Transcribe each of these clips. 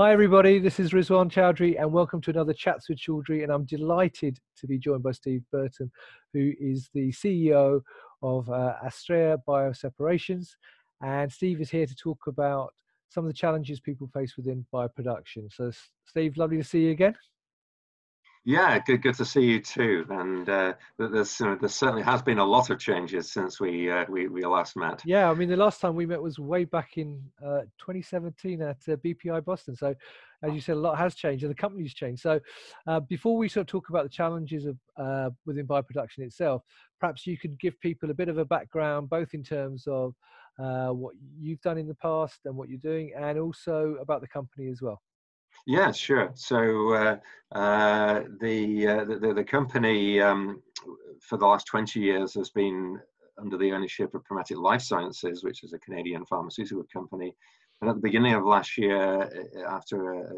Hi, everybody. This is Rizwan Chaudhrey, and welcome to another Chats with Chaudhrey. And I'm delighted to be joined by Steve Burton, who is the CEO of uh, Astrea Bioseparations. And Steve is here to talk about some of the challenges people face within bioproduction. So, Steve, lovely to see you again. Yeah, good, good to see you too. And uh, there's, you know, there certainly has been a lot of changes since we, uh, we, we last met. Yeah, I mean, the last time we met was way back in uh, 2017 at uh, BPI Boston. So, as you said, a lot has changed and the company's changed. So, uh, before we sort of talk about the challenges of uh, within bioproduction itself, perhaps you could give people a bit of a background, both in terms of what you've done in the past and what you're doing, and also about the company as well. Yeah, sure. So uh, uh, the, uh, the, the company um, for the last 20 years has been under the ownership of Prometic Life Sciences, which is a Canadian pharmaceutical company. And at the beginning of last year, uh, after a, a,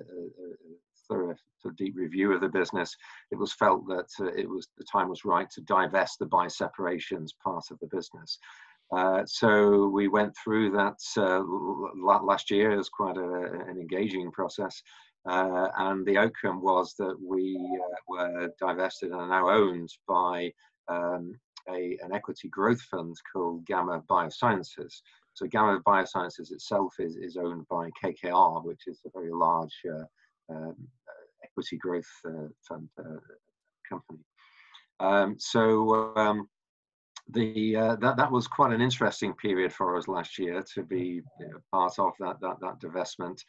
thorough, deep review of the business, it was felt that uh, it was the time was right to divest the bioseparations part of the business. Uh, so we went through that uh, last year. It was quite a, an engaging process. Uh, and the outcome was that we uh, were divested and are now owned by um, a, an equity growth fund called Gamma Biosciences. So Gamma Biosciences itself is, is owned by KKR, which is a very large uh, um, equity growth uh, fund uh, company. Um, so um, the uh, that that was quite an interesting period for us last year to be you know, part of that that that divestment.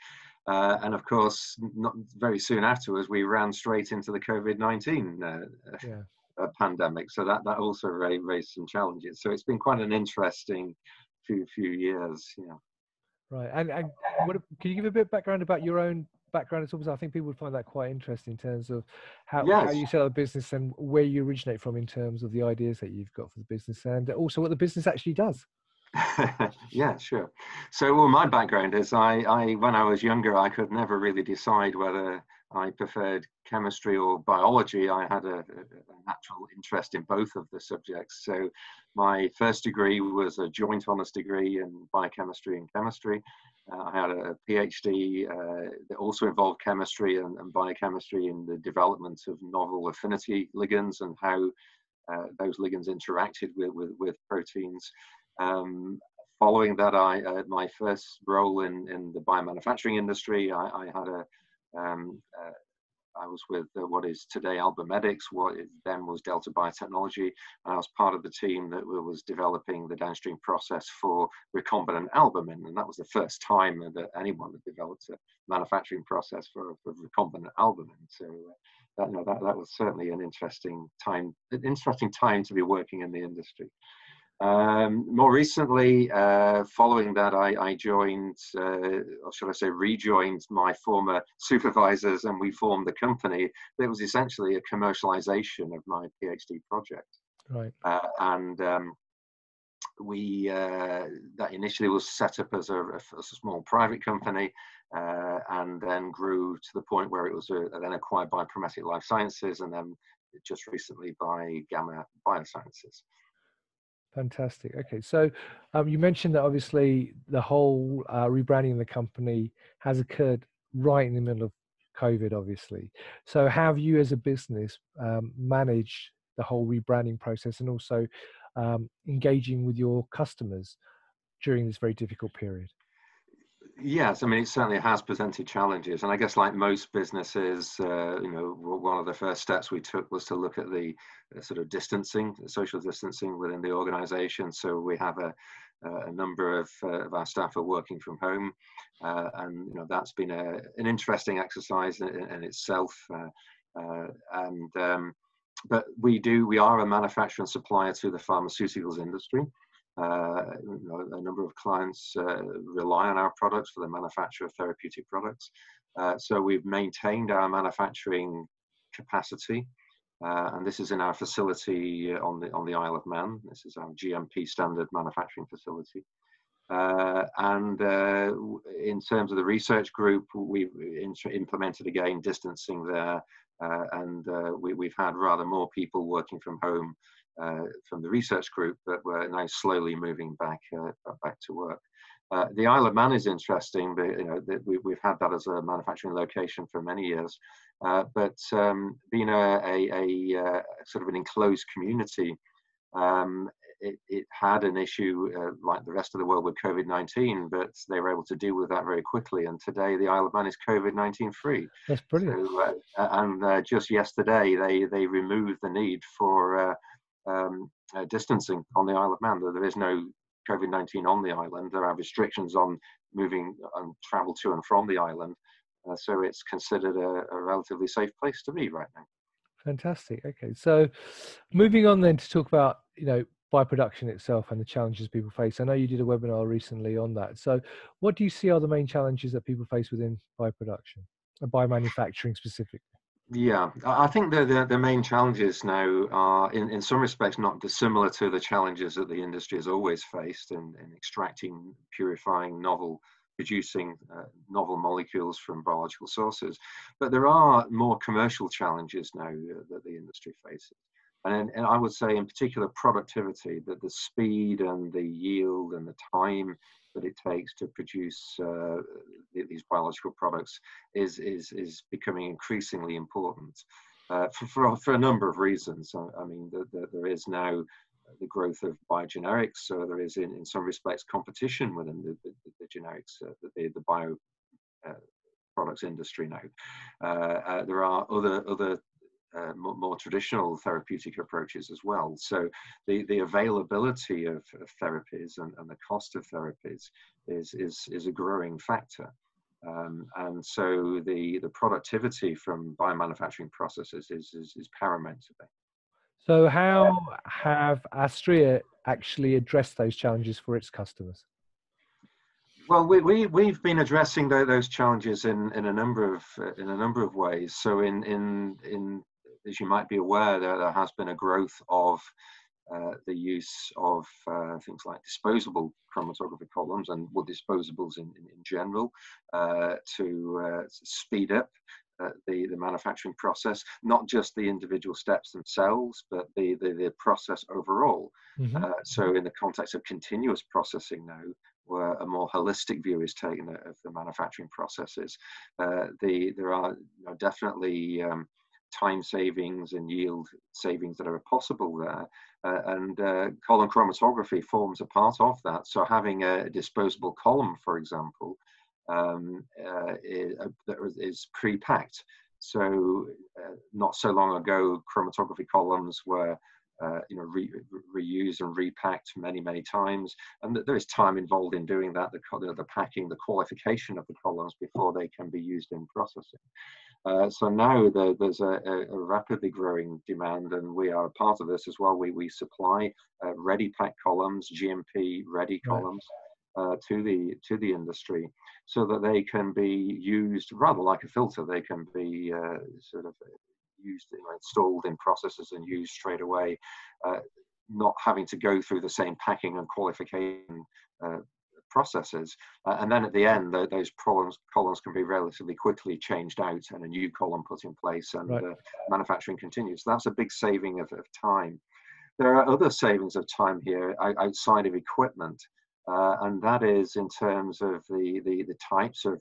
Uh, and of course, not very soon afterwards, we ran straight into the COVID 19 uh, yeah. uh, pandemic. So that, that also raised, raised some challenges. So it's been quite an interesting few few years. Yeah. Right. And, and what, can you give a bit of background about your own background at all? I think people would find that quite interesting in terms of how, yes. how you set up the business and where you originate from in terms of the ideas that you've got for the business and also what the business actually does. yeah, sure. So, well, my background is I, I, when I was younger, I could never really decide whether I preferred chemistry or biology. I had a, a, natural interest in both of the subjects. So, my first degree was a joint honours degree in biochemistry and chemistry. Uh, I had a PhD uh, that also involved chemistry and, and, biochemistry in the development of novel affinity ligands and how uh, those ligands interacted with, with, with proteins. Um, following that, I uh, my first role in, in the biomanufacturing industry, I, I had a um, uh, I was with uh, what is today Albumedix, what then was Delta Biotechnology, and I was part of the team that was developing the downstream process for recombinant albumin, and that was the first time that anyone had developed a manufacturing process for, for recombinant albumin. So uh, that, you know, that, that was certainly an interesting time, an interesting time to be working in the industry. Um, more recently, uh, following that, I, I joined, uh, or should I say, rejoined my former supervisors, and we formed the company. It was essentially a commercialization of my PhD project. Right. Uh, and um, we uh, that initially was set up as a, as a small private company, uh, and then grew to the point where it was uh, then acquired by Prometic Life Sciences, and then just recently by Gamma Biosciences. Fantastic. Okay, so um, you mentioned that obviously the whole uh, rebranding of the company has occurred right in the middle of COVID, obviously. So, how have you as a business um, managed the whole rebranding process and also um, engaging with your customers during this very difficult period? Yes, I mean it certainly has presented challenges, and I guess like most businesses, uh, you know, one of the first steps we took was to look at the uh, sort of distancing, social distancing within the organisation. So we have a, a number of, uh, of, our staff are working from home, uh, and you know that's been a, an interesting exercise in, in itself. Uh, uh, and um, but we do we are a manufacturer and supplier to the pharmaceuticals industry. Uh, a number of clients uh, rely on our products for the manufacture of therapeutic products. Uh, so we've maintained our manufacturing capacity, uh, and this is in our facility on the on the Isle of Man. This is our GMP standard manufacturing facility. Uh, and uh, in terms of the research group, we've implemented again distancing there, and we, have had rather more people working from home from the research group, but we're now slowly moving back uh, back to work. Uh, the Isle of Man is interesting, but you know we, have had that as a manufacturing location for many years. Uh, but um, being a, a, a, uh, sort of an enclosed community, um, it, it, had an issue uh, like the rest of the world with COVID 19, but they were able to deal with that very quickly. And today, the Isle of Man is COVID 19 free. That's brilliant. So, uh, and just yesterday, they, they removed the need for um, distancing on the Isle of Man. There is no COVID 19 on the island. There are restrictions on moving and travel to and from the island. Uh, so it's considered a, a, relatively safe place to be right now. Fantastic. Okay, so moving on then to talk about you know bioproduction itself and the challenges people face. I know you did a webinar recently on that. So, what do you see are the main challenges that people face within bioproduction and biomanufacturing specifically? Yeah, I think the, the, the, main challenges now are, in, in some respects, not dissimilar to the challenges that the industry has always faced in, in extracting, purifying novel, producing uh, novel molecules from biological sources. But there are more commercial challenges now uh, that the industry faces. And, and I would say, in particular, productivity, that the speed and the yield and the time that it takes to produce uh, these biological products is, is, is becoming increasingly important uh, for, for, for, a number of reasons. I, I mean, the, the, there is now the growth of biogenerics, so there is, in, in some respects, competition within the, the, the generics, uh, the, the bio uh, products industry now. Uh, uh, there are other other uh, more, more, traditional therapeutic approaches as well. So the, the availability of, of therapies and, and, the cost of therapies is, is, is a growing factor. Um, and so the, the productivity from biomanufacturing processes is, is, is paramount today. So how have Astrea actually addressed those challenges for its customers? Well, we, we we've been addressing those challenges in, in a number of in a number of ways. So in in in as you might be aware, there, there has been a growth of uh, the use of uh, things like disposable chromatography columns and well, disposables in, in, in general uh, to uh, speed up uh, the, the manufacturing process, not just the individual steps themselves, but the, the, the process overall. Mm-hmm. Uh, so in the context of continuous processing now, where a more holistic view is taken of the manufacturing processes, the, there are you know, definitely um, time savings and yield savings that are possible there. Uh, and uh, column chromatography forms a part of that. So having a disposable column, for example, um, uh, is, is pre-packed. So uh, not so long ago, chromatography columns were uh, you know, re, reused and repacked many, many times. And there is time involved in doing that, the, the packing, the qualification of the columns before they can be used in processing. Uh, so now the, there's a, a, rapidly growing demand, and we are a part of this as well. We, we supply uh, ready pack columns, GMP ready columns. Uh, to the to the industry, so that they can be used rather like a filter. They can be uh, sort of used, you know, installed in processes and used straight away, uh, not having to go through the same packing and qualification uh, processes. Uh, and then at the end, the, those columns, columns can be relatively quickly changed out and a new column put in place and right. uh, manufacturing continues. So that's a big saving of, of, time. There are other savings of time here outside of equipment. Uh, and that is in terms of the, the, the types of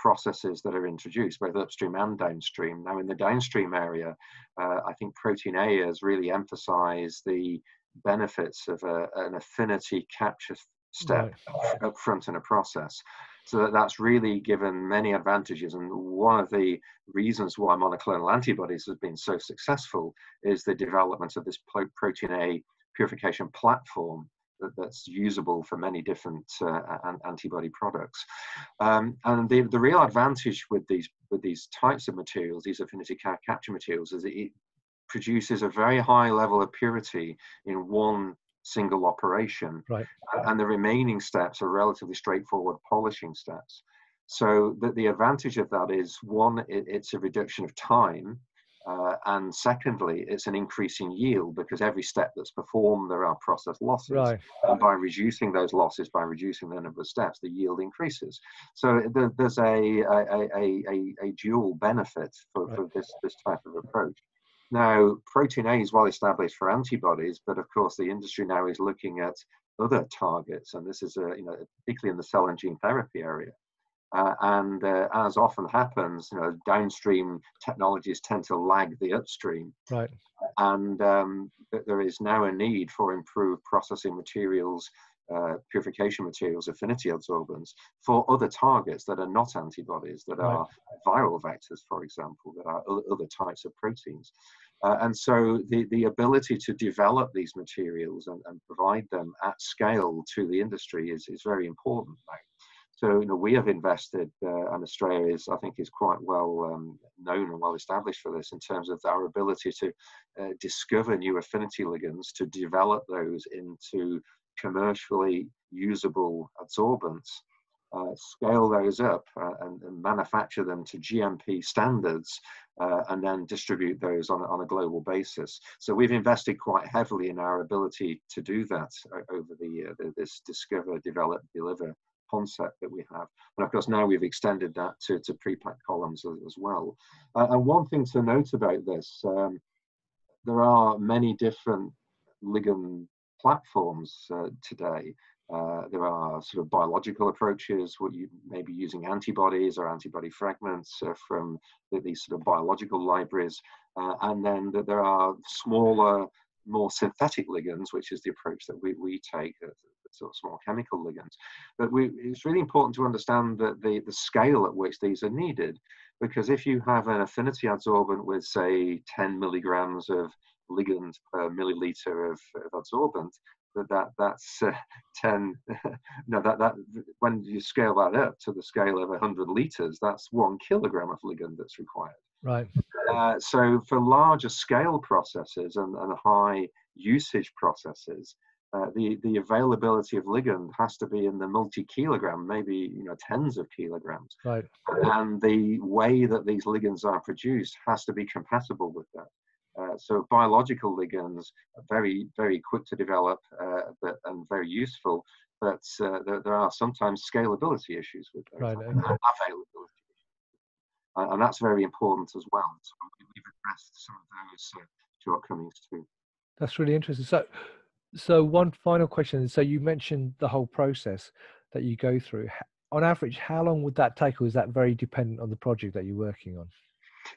processes that are introduced, both upstream and downstream. Now, in the downstream area, uh, I think Protein A has really emphasized the benefits of a, an affinity capture step right. up front in a process. So that that's really given many advantages. And one of the reasons why monoclonal antibodies has been so successful is the development of this protein A purification platform that's usable for many different uh, antibody products. Um, and the, the real advantage with these with these types of materials, these affinity capture materials, is it produces a very high level of purity in one single operation. Right. And the remaining steps are relatively straightforward polishing steps. So the, the advantage of that is one, it, it's a reduction of time. Uh, and secondly, it's an increasing yield because every step that's performed, there are process losses. Right. And by reducing those losses, by reducing the number of steps, the yield increases. So there's a, a, a, a, a dual benefit for, right. for this, this type of approach. Now, protein A is well established for antibodies, but of course, the industry now is looking at other targets, and this is a, you know particularly in the cell and gene therapy area. Uh, and uh, as often happens, you know, downstream technologies tend to lag the upstream. Right. And um, there is now a need for improved processing materials, uh, purification materials, affinity adsorbents for other targets that are not antibodies, that right. are viral vectors, for example, that are other types of proteins. Uh, and so the, the ability to develop these materials and, and provide them at scale to the industry is, is very important now. So you know we have invested, uh, and Astrea is I think is quite well um, known and well established for this in terms of our ability to uh, discover new affinity ligands to develop those into commercially usable adsorbents, uh, scale those up uh, and, and, manufacture them to GMP standards, uh, and then distribute those on, on a global basis. So we've invested quite heavily in our ability to do that uh, over the, this discover, develop, deliver concept that we have. And of course, now we've extended that to, to pre-packed columns as, as well. Uh, and one thing to note about this, um, there are many different ligand platforms uh, today. Uh, there are sort of biological approaches, what you may be using antibodies or antibody fragments uh, from the, these sort of biological libraries. Uh, and then there are smaller, more synthetic ligands, which is the approach that we, we take uh, sort of small chemical ligands. But we, it's really important to understand that the, the scale at which these are needed, because if you have an affinity adsorbent with, say, 10 milligrams of ligand per milliliter of, of adsorbent, that, that that's uh, 10 no that that when you scale that up to the scale of 100 liters that's one kilogram of ligand that's required right uh, so for larger scale processes and, and high usage processes uh, the the availability of ligand has to be in the multi-kilogram, maybe you know tens of kilograms. Right. And the way that these ligands are produced has to be compatible with that. Uh, so biological ligands are very very quick to develop, uh, but and very useful. But uh, there, there, are sometimes scalability issues with those, right. availability, and that's very important as well. So we've addressed some of those uh, shortcomings too. That's really interesting. So so one final question. So you mentioned the whole process that you go through. On average, how long would that take, or is that very dependent on the project that you're working on?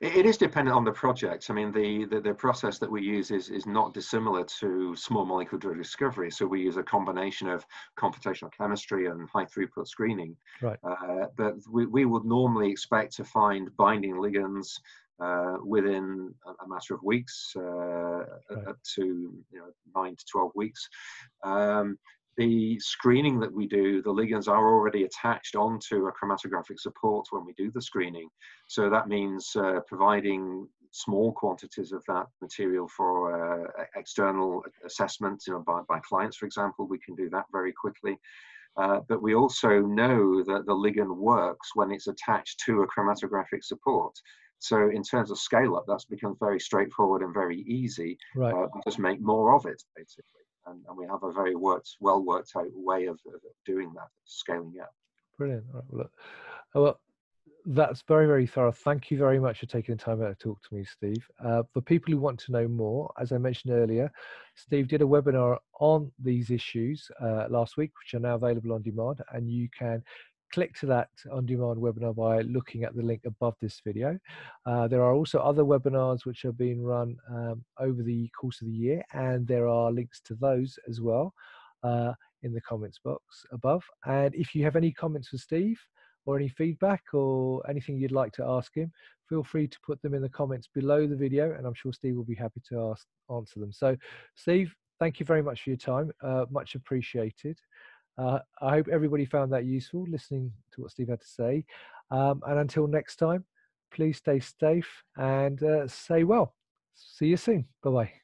It is dependent on the project. I mean, the, the, the, process that we use is, is not dissimilar to small molecule drug discovery. So we use a combination of computational chemistry and high throughput screening. Right. Uh, but we, we would normally expect to find binding ligands uh, within a, matter of weeks, uh, right. up to you know, nine to 12 weeks. Um, the screening that we do, the ligands are already attached onto a chromatographic support when we do the screening. So that means uh, providing small quantities of that material for uh, external assessment you know, by, by clients, for example. We can do that very quickly. Uh, but we also know that the ligand works when it's attached to a chromatographic support. So in terms of scale up, that's become very straightforward and very easy. Right. Uh, just make more of it, basically. And, and, we have a very worked, well worked out way of, of doing that, scaling up. Brilliant. Right, well, well, that's very, very thorough. Thank you very much for taking the time out to talk to me, Steve. Uh, for people who want to know more, as I mentioned earlier, Steve did a webinar on these issues uh, last week, which are now available on demand, and you can click to that on-demand webinar by looking at the link above this video. Uh, there are also other webinars which are being run um, over the course of the year, and there are links to those as well uh, in the comments box above. And if you have any comments for Steve or any feedback or anything you'd like to ask him, feel free to put them in the comments below the video, and I'm sure Steve will be happy to ask, answer them. So, Steve, thank you very much for your time. Uh, much appreciated. Uh, I hope everybody found that useful listening to what Steve had to say. Um, and until next time, please stay safe and uh, stay well. See you soon. Bye bye.